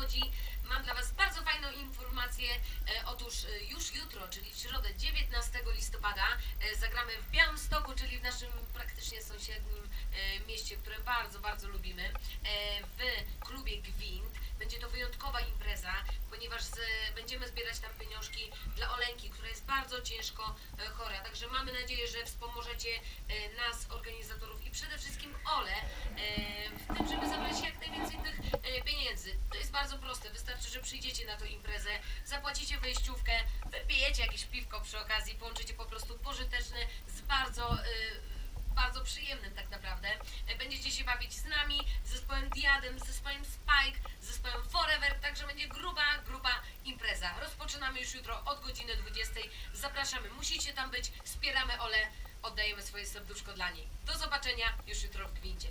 Młodzi. Mam dla Was bardzo fajną informację. E, otóż e, już jutro, czyli w środę 19 listopada e, zagramy w Białymstoku, czyli w naszym praktycznie sąsiednim mieście, które bardzo, bardzo lubimy. W klubie Gwint. Będzie to wyjątkowa impreza, ponieważ będziemy zbierać tam pieniążki dla Olenki, która jest bardzo ciężko chora. Także mamy nadzieję, że wspomożecie nas, organizatorów i przede wszystkim Ole bardzo proste. Wystarczy, że przyjdziecie na tę imprezę, zapłacicie wejściówkę, wypijecie jakieś piwko przy okazji, połączycie po prostu pożyteczne z bardzo e, bardzo przyjemnym tak naprawdę. Będziecie się bawić z nami, z zespołem Diadem, z zespołem Spike, z zespołem Forever, także będzie gruba, gruba impreza. Rozpoczynamy już jutro od godziny 20. Zapraszamy, musicie tam być, wspieramy Ole, oddajemy swoje serduszko dla niej. Do zobaczenia już jutro w Gwincie.